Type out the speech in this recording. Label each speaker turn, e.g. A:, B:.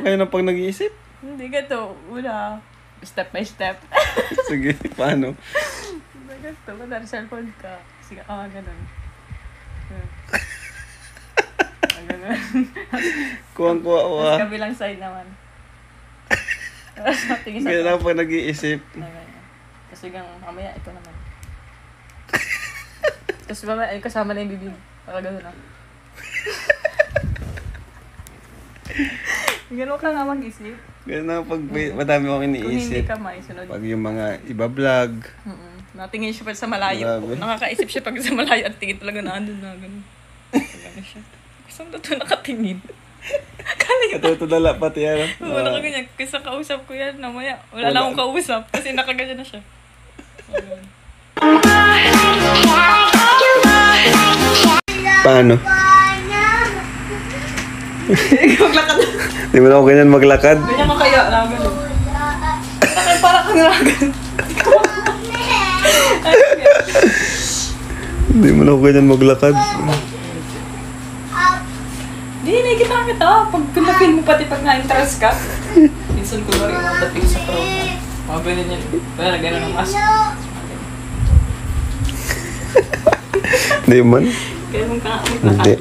A: ganyan pag nag-iisip?
B: Hindi ganito. Una, step by step.
A: Sige, paano?
B: Hindi ganito. Wala, cellphone ka. Sige, ah, ganun. Ah, ganun.
A: Kuwang-kuwa ko
B: Tapos
A: ah.
B: kabilang side naman. Tingin sa
A: pag nag-iisip.
B: Na ganyan. Tapos biglang, mamaya, ito naman. Tapos mamaya, ay, kasama na yung bibig. Para ganun ah. Ganun ka nga mag-isip.
A: Ganyan na pag may- madami akong
B: Kung hindi
A: iniisip.
B: ka maisunod.
A: Pag yung mga iba-vlog.
B: Mm-mm. Natingin siya pa sa malayo.
A: Grabe.
B: Nakakaisip siya pag sa malayo at tingin talaga na andun na ganun. Talaga siya. Gusto mo na ito nakatingin. Kala niya.
A: Natutulala pati ano.
B: Oo,
A: Ah,
B: nakaganyan. Kasi kausap ko yan, namaya. Wala, na akong kausap kasi nakaganyan na siya.
A: Paano?
B: Maglakad.
A: Di mo na ako ganyan maglakad.
B: Ganyan ka kaya, na ganun. Parang kang na ganun.
A: Di mo na ako ganyan maglakad.
B: Di, nakikita kita. Pag pinapil mo pati pag na-interest ka. Minsan ko rin yung dating sa crowd. Mga ganyan yan. Kaya na gano'n ang mask.
A: Di man.
B: Kaya mong ka,
A: Hindi.